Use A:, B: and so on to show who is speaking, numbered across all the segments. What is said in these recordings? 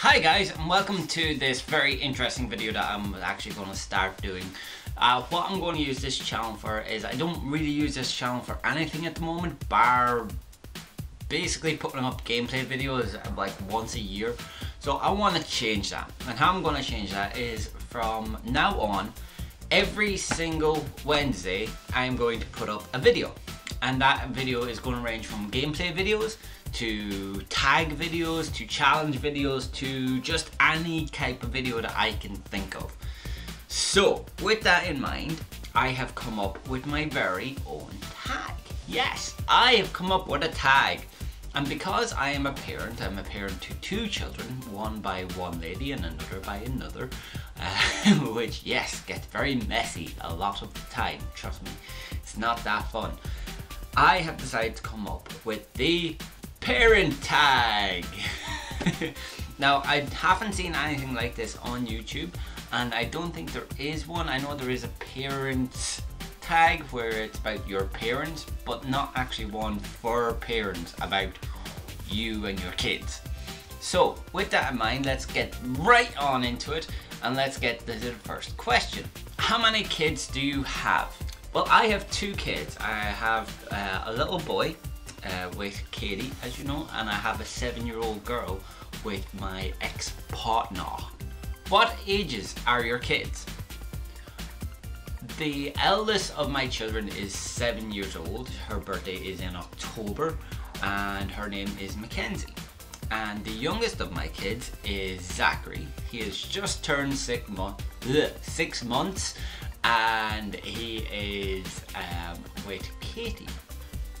A: Hi guys and welcome to this very interesting video that I'm actually going to start doing. Uh, what I'm going to use this channel for is I don't really use this channel for anything at the moment bar basically putting up gameplay videos like once a year. So I want to change that and how I'm going to change that is from now on every single Wednesday I'm going to put up a video and that video is going to range from gameplay videos to tag videos to challenge videos to just any type of video that I can think of. So with that in mind I have come up with my very own tag. Yes, I have come up with a tag. And because I am a parent, I'm a parent to two children, one by one lady and another by another, uh, which yes, gets very messy a lot of the time, trust me, it's not that fun. I have decided to come up with the parent tag. now, I haven't seen anything like this on YouTube, and I don't think there is one. I know there is a parent tag where it's about your parents, but not actually one for parents about you and your kids. So, with that in mind, let's get right on into it, and let's get to the first question. How many kids do you have? Well, I have two kids. I have uh, a little boy uh, with Katie, as you know, and I have a seven-year-old girl with my ex-partner. What ages are your kids? The eldest of my children is seven years old. Her birthday is in October and her name is Mackenzie. And the youngest of my kids is Zachary. He has just turned six, mo six months and he is um, with Katie.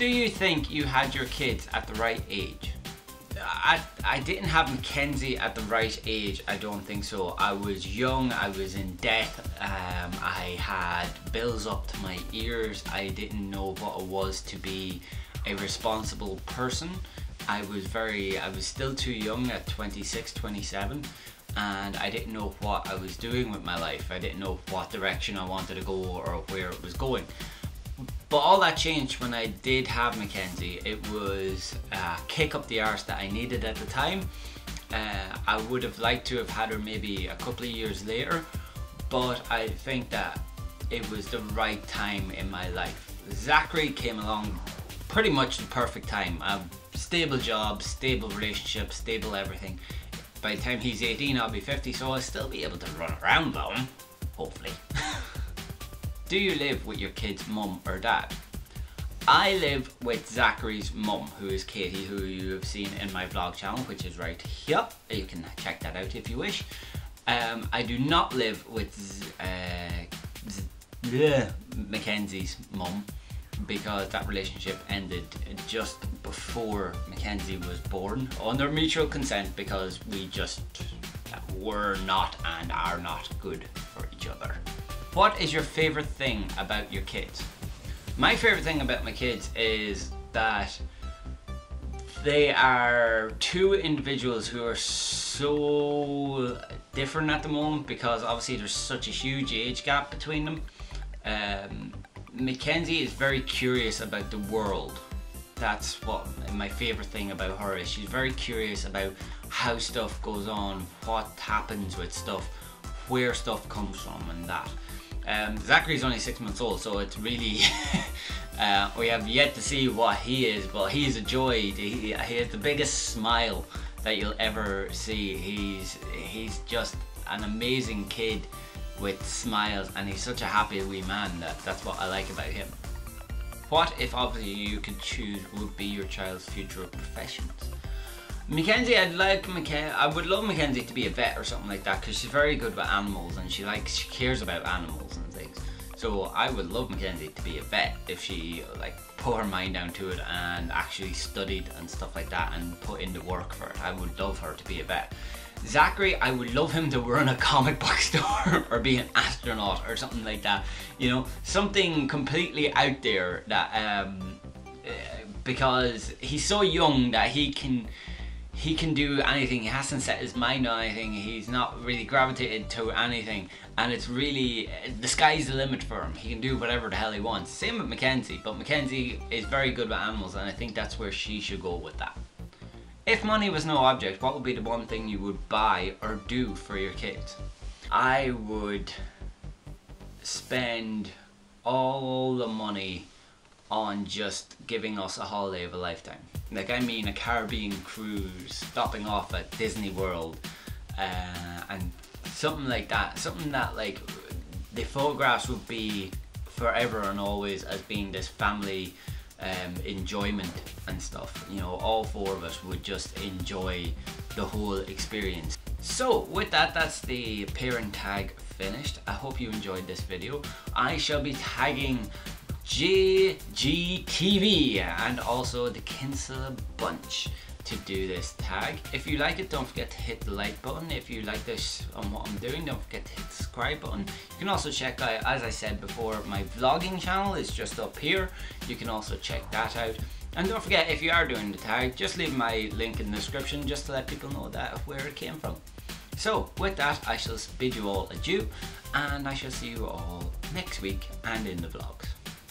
A: Do you think you had your kids at the right age? I, I didn't have Mackenzie at the right age, I don't think so. I was young, I was in debt, um, I had bills up to my ears, I didn't know what it was to be a responsible person. I was very, I was still too young at 26, 27 and I didn't know what I was doing with my life. I didn't know what direction I wanted to go or where it was going. But all that changed when I did have Mackenzie. It was a kick up the arse that I needed at the time. Uh, I would have liked to have had her maybe a couple of years later, but I think that it was the right time in my life. Zachary came along pretty much the perfect time. A stable job, stable relationship, stable everything by the time he's 18 I'll be 50 so I'll still be able to run around though, hopefully. Do you live with your kid's mum or dad? I live with Zachary's mum, who is Katie, who you have seen in my vlog channel, which is right here. You can check that out if you wish. Um, I do not live with uh, Mackenzie's mum because that relationship ended just before Mackenzie was born under mutual consent because we just were not and are not good for each other. What is your favorite thing about your kids? My favorite thing about my kids is that they are two individuals who are so different at the moment because obviously there's such a huge age gap between them. Um, Mackenzie is very curious about the world. That's what my favorite thing about her is. She's very curious about how stuff goes on, what happens with stuff, where stuff comes from and that. Um, Zachary's only six months old, so it's really, uh, we have yet to see what he is, but he's a joy. He, he has the biggest smile that you'll ever see. He's, he's just an amazing kid with smiles and he's such a happy wee man that that's what I like about him. What if obviously you could choose would be your child's future professions? Mackenzie, I'd like Mackenzie, I would love Mackenzie to be a vet or something like that because she's very good with animals and she likes, she cares about animals and things. So I would love Mackenzie to be a vet if she like put her mind down to it and actually studied and stuff like that and put in the work for it. I would love her to be a vet. Zachary, I would love him to run a comic book store or be an astronaut or something like that. You know, something completely out there that, um, uh, because he's so young that he can, he can do anything. He hasn't set his mind on anything. He's not really gravitated to anything. And it's really, the sky's the limit for him. He can do whatever the hell he wants. Same with Mackenzie, but Mackenzie is very good with animals and I think that's where she should go with that. If money was no object, what would be the one thing you would buy or do for your kids? I would spend all the money on just giving us a holiday of a lifetime. Like I mean a Caribbean cruise, stopping off at Disney World, uh, and something like that. Something that like the photographs would be forever and always as being this family um, enjoyment and stuff. You know, all four of us would just enjoy the whole experience. So with that, that's the parent tag finished. I hope you enjoyed this video. I shall be tagging JGTV and also the Kinsella Bunch to do this tag. If you like it, don't forget to hit the like button. If you like this on what I'm doing, don't forget to hit the subscribe button. You can also check out, as I said before, my vlogging channel is just up here. You can also check that out. And don't forget, if you are doing the tag, just leave my link in the description just to let people know that where it came from. So, with that, I shall bid you all adieu, and I shall see you all next week and in the vlogs.